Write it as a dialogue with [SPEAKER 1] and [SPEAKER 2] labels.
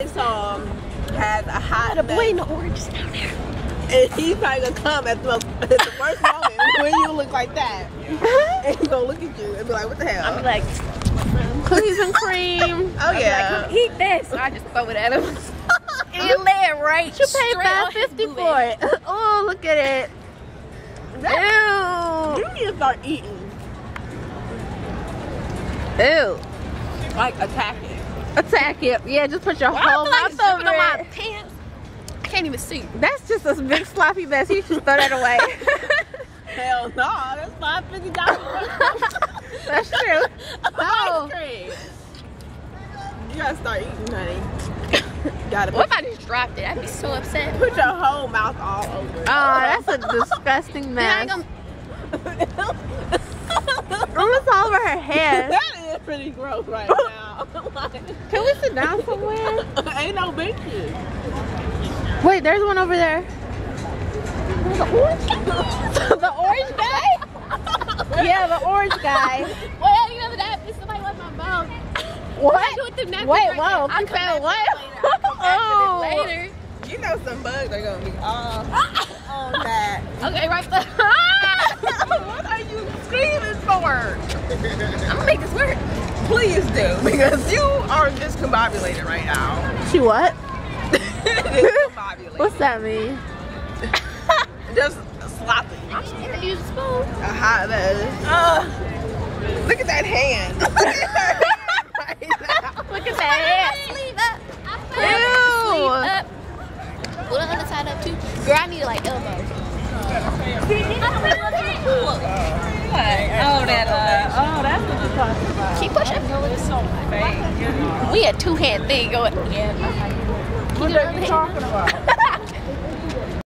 [SPEAKER 1] This um has a hot
[SPEAKER 2] The boy in the orange is down there.
[SPEAKER 1] and he's probably gonna come at the, most, at the worst moment when you look like that, and he's gonna look at you and be like, "What the hell?"
[SPEAKER 2] I'm like, cookies and cream.
[SPEAKER 1] oh yeah.
[SPEAKER 3] Eat this. So I just throw it at him. and it lay right
[SPEAKER 2] You paid
[SPEAKER 3] straight on
[SPEAKER 2] five
[SPEAKER 3] his
[SPEAKER 2] fifty for it. Oh, look at it. Ew.
[SPEAKER 1] you need to start eating,
[SPEAKER 2] Ew.
[SPEAKER 1] like attacking.
[SPEAKER 2] Attack it. Yeah, just put your
[SPEAKER 3] Why I
[SPEAKER 2] whole
[SPEAKER 3] feel like it's
[SPEAKER 2] mouth over
[SPEAKER 3] on my pants. I can't even see.
[SPEAKER 2] That's just a big sloppy mess. You should throw that away.
[SPEAKER 1] Hell no, that's five fifty dollars.
[SPEAKER 2] That's true. No.
[SPEAKER 1] Ice cream. You gotta start eating, honey. gotta
[SPEAKER 3] What if I just dropped it? I'd be so upset.
[SPEAKER 1] put your whole mouth all over.
[SPEAKER 2] Oh,
[SPEAKER 1] it.
[SPEAKER 2] that's a disgusting
[SPEAKER 3] Then I
[SPEAKER 2] mess.
[SPEAKER 3] ain't
[SPEAKER 2] Oh, it's all over her hair.
[SPEAKER 1] That is pretty gross right oh. now. like,
[SPEAKER 2] Can we sit down somewhere?
[SPEAKER 1] ain't no benches.
[SPEAKER 2] Wait, there's one over there. the orange guy? yeah, the orange guy.
[SPEAKER 3] Well, you know that somebody was my mouth.
[SPEAKER 2] What?
[SPEAKER 3] I do with
[SPEAKER 2] Wait,
[SPEAKER 3] right
[SPEAKER 2] whoa.
[SPEAKER 3] I'll
[SPEAKER 2] You
[SPEAKER 3] come
[SPEAKER 2] what?
[SPEAKER 3] later. I'll come back to
[SPEAKER 2] Oh.
[SPEAKER 3] later.
[SPEAKER 1] You know some bugs are gonna be all on that.
[SPEAKER 3] Okay, right there.
[SPEAKER 1] what are you screaming for?
[SPEAKER 3] I'm gonna make this work.
[SPEAKER 1] Please do, because you are discombobulated right now.
[SPEAKER 2] She what?
[SPEAKER 1] discombobulated.
[SPEAKER 2] What's that mean?
[SPEAKER 1] Just sloppy.
[SPEAKER 3] I'm just gonna use a spoon.
[SPEAKER 1] A hot mess. Uh, look at that hand. right.
[SPEAKER 2] Look at that
[SPEAKER 3] Sleeve up.
[SPEAKER 2] Ew.
[SPEAKER 3] Sleeve up. Pull the other side up too. Girl, I need it like We a two-hand thing going. Yeah.
[SPEAKER 1] What are you talking about?